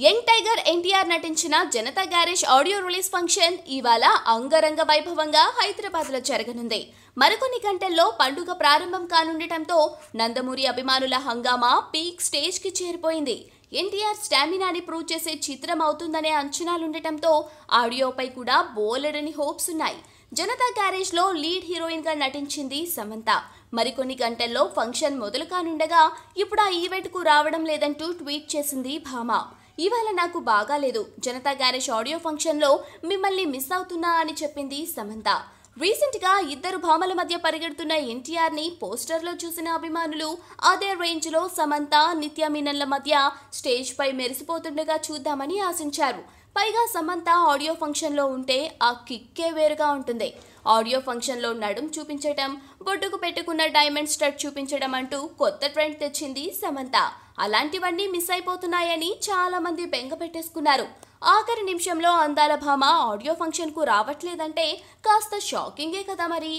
Young tiger NTR నటించిన Janatha Garage audio release function ఇవాళ అంగరంగ వైభవంగా హైదరాబాద్లో జరగనుంది. మరికొన్ని గంటల్లో పండుగ ప్రారంభం కానుండటంతో నందమూరి అభిమానుల హంగామా పీక్ స్టేజ్కి చేరిపోయింది. ఎన్టీఆర్ స్టామినాని ప్రూవ్ చేసే చిత్రం అవుతుందనే అంచనాలుండటంతో ఆడియోపై కూడా బోలెడని హోప్స్ ఉన్నాయి. జనతా గ్యారేజ్లో లీడ్ హీరోయిన్గా నటించింది సమంత. మరికొన్ని గంటల్లో ఫంక్షన్ మొదలు కానుండగా ఇప్పుడు ఆ ఈవెంట్కు రావడం లేదంటూ ట్వీట్ చేసింది భామ. ఇవాళ నాకు బాగాలేదు. జనతా గ్యారేజ్ ఆడియో ఫంక్షన్లో మిమ్మల్ని మిస్ అవుతున్నా అని చెప్పింది సమంత. రీసెంట్గా ఇద్దరు భామల మధ్య పరిగెడుతున్న ఎన్టీఆర్ని పోస్టర్లో చూసిన అభిమానులు అదే రేంజ్లో సమంత నిత్యామీనన్ల మధ్య స్టేజ్పై మెరిసిపోతుండగా చూద్దామని ఆశించారు. పైగా సమంత ఆడియో ఫంక్షన్లో ఉంటే ఆ కిక్కే వేరుగా ఉంటుంది. ఆడియో ఫంక్షన్లో నడుం చూపించడం బొడ్డుకు పెట్టుకున్న డైమండ్ స్టడ్ చూపించడం అంటూ కొత్త ట్రెండ్ తెచ్చింది సమంత. అలాంటివన్నీ మిస్ అయిపోతున్నాయని చాలామంది బెంగ పెట్టేసుకున్నారు. ఆఖరి నిమిషంలో అందాల భామ ఆడియో ఫంక్షన్కు రావట్లేదంటే కాస్త షాకింగే కదా మరి.